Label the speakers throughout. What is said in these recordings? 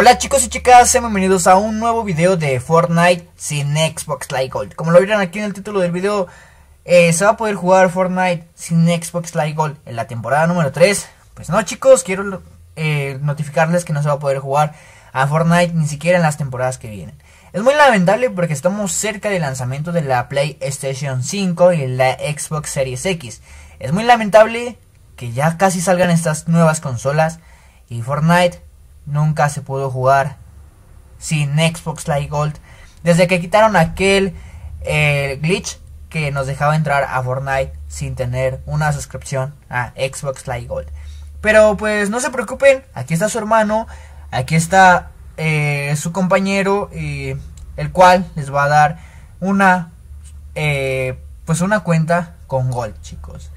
Speaker 1: Hola chicos y chicas, sean bienvenidos a un nuevo video de Fortnite sin Xbox Live Gold. Como lo vieron aquí en el título del video, eh, se va a poder jugar Fortnite sin Xbox Live Gold en la temporada número 3. Pues no chicos, quiero eh, notificarles que no se va a poder jugar a Fortnite ni siquiera en las temporadas que vienen. Es muy lamentable porque estamos cerca del lanzamiento de la PlayStation 5 y la Xbox Series X. Es muy lamentable que ya casi salgan estas nuevas consolas y Fortnite nunca se pudo jugar sin Xbox Live Gold desde que quitaron aquel eh, glitch que nos dejaba entrar a Fortnite sin tener una suscripción a Xbox Live Gold. Pero pues no se preocupen, aquí está su hermano, aquí está eh, su compañero, el cual les va a dar una, eh, pues una cuenta con Gold, chicos.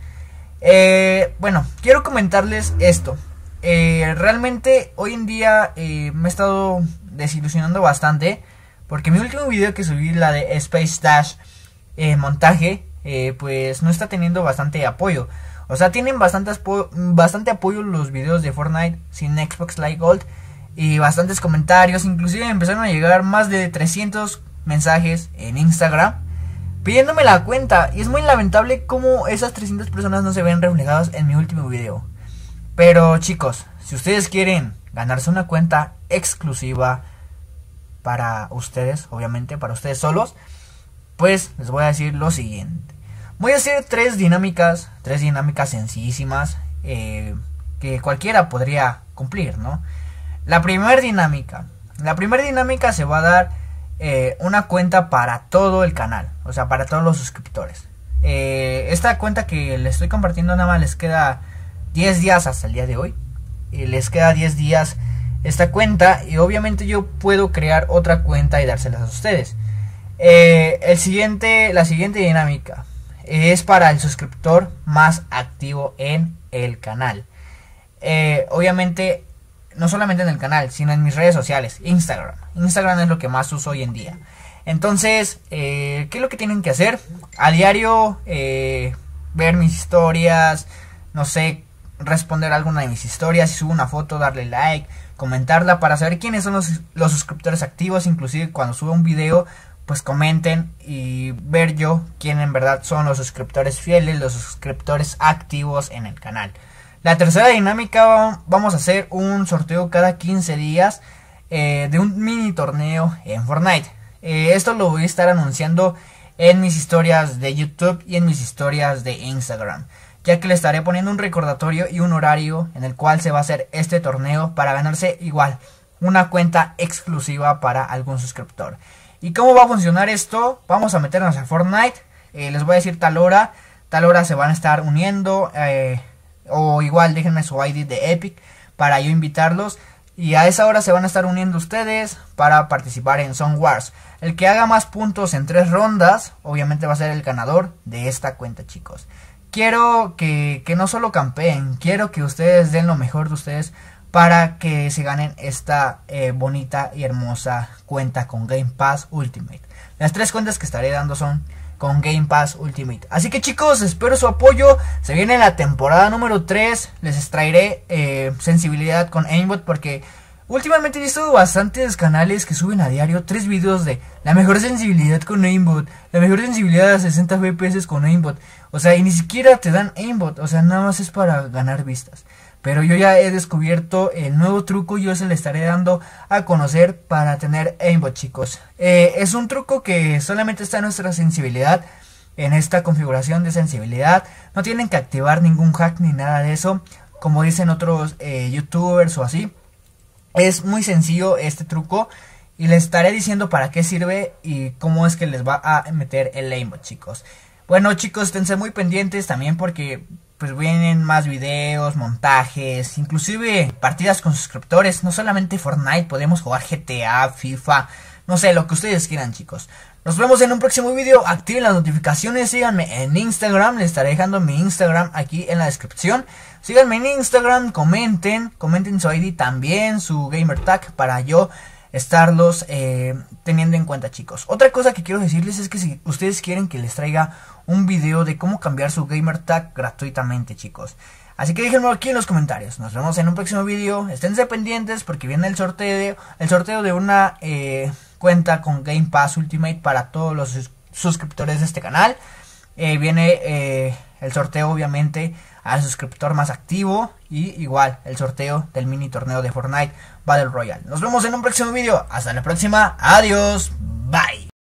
Speaker 1: bueno, quiero comentarles esto. Eh, realmente hoy en día eh, me he estado desilusionando bastante. Porque mi último video que subí, la de Space Dash eh, montaje, pues no está teniendo bastante apoyo. O sea, tienen bastante, bastante apoyo los videos de Fortnite sin Xbox Live Gold. Y bastantes comentarios. Inclusive empezaron a llegar más de 300 mensajes en Instagram. Pidiéndome la cuenta. Y es muy lamentable cómo esas 300 personas no se ven reflejadas en mi último video. Pero chicos, si ustedes quieren ganarse una cuenta exclusiva para ustedes, obviamente para ustedes solos, pues les voy a decir lo siguiente. Voy a hacer tres dinámicas, tres dinámicas sencillísimas eh, que cualquiera podría cumplir, ¿no? La primera dinámica, la primera dinámica se va a dar eh, una cuenta para todo el canal, o sea, para todos los suscriptores. Eh, esta cuenta que les estoy compartiendo nada más les queda 10 días hasta el día de hoy. Y les queda 10 días esta cuenta y obviamente yo puedo crear otra cuenta y dárselas a ustedes. Eh, el siguiente, la siguiente dinámica es para el suscriptor más activo en el canal. Eh, obviamente no solamente en el canal, sino en mis redes sociales, Instagram. Instagram es lo que más uso hoy en día. Entonces, eh, ¿qué es lo que tienen que hacer? A diario ver mis historias, no sé, responder alguna de mis historias, si subo una foto, darle like, comentarla para saber quiénes son los, los suscriptores activos, inclusive cuando subo un video, pues comenten y ver yo quién en verdad son los suscriptores fieles, los suscriptores activos en el canal. La tercera dinámica vamos a hacer un sorteo cada 15 días eh, de un mini torneo en Fortnite. Eh, esto lo voy a estar anunciando en mis historias de YouTube y en mis historias de Instagram ya que le estaré poniendo un recordatorio y un horario en el cual se va a hacer este torneo para ganarse igual una cuenta exclusiva para algún suscriptor. ¿Y cómo va a funcionar esto? Vamos a meternos a Fortnite, eh, les voy a decir tal hora, tal hora se van a estar uniendo eh, o igual déjenme su ID de Epic para yo invitarlos. Y a esa hora se van a estar uniendo ustedes para participar en Song Wars. El que haga más puntos en tres rondas, obviamente va a ser el ganador de esta cuenta, chicos quiero que, no solo campeen, quiero que ustedes den lo mejor de ustedes para que se ganen esta eh, bonita y hermosa cuenta con Game Pass Ultimate. Las tres cuentas que estaré dando son con Game Pass Ultimate. Así que chicos, espero su apoyo. Se viene la temporada número 3. Les extraeré eh, sensibilidad con Aimbot porque Últimamente he visto bastantes canales que suben a diario tres videos de la mejor sensibilidad con aimbot, la mejor sensibilidad a 60 FPS con aimbot. O sea, y ni siquiera te dan aimbot, o sea, nada más es para ganar vistas. Pero yo ya he descubierto el nuevo truco, yo se le estaré dando a conocer para tener aimbot, chicos. Eh, es un truco que solamente está en nuestra sensibilidad, en esta configuración de sensibilidad. No tienen que activar ningún hack ni nada de eso, como dicen otros eh, youtubers o así. Es muy sencillo este truco y les estaré diciendo para qué sirve y cómo es que les va a meter el aimbot, chicos. Bueno, chicos, esténse muy pendientes también porque pues vienen más videos, montajes, inclusive partidas con suscriptores, no solamente Fortnite, podemos jugar GTA, FIFA, no sé, lo que ustedes quieran, chicos. Nos vemos en un próximo video. Activen las notificaciones. Síganme en Instagram. Les estaré dejando mi Instagram aquí en la descripción. Síganme en Instagram. Comenten. Comenten su ID también. Su gamer tag para yo estarlos eh, teniendo en cuenta chicos. Otra cosa que quiero decirles es que si ustedes quieren que les traiga un video de cómo cambiar su gamer tag gratuitamente chicos. Así que déjenmelo aquí en los comentarios. Nos vemos en un próximo video. Esténse pendientes porque viene el sorteo, el sorteo de una eh, cuenta con Game Pass Ultimate para todos los suscriptores de este canal. Eh, viene eh, el sorteo obviamente al suscriptor más activo y igual el sorteo del mini torneo de Fortnite Battle Royale. Nos vemos en un próximo video. Hasta la próxima. Adiós. Bye.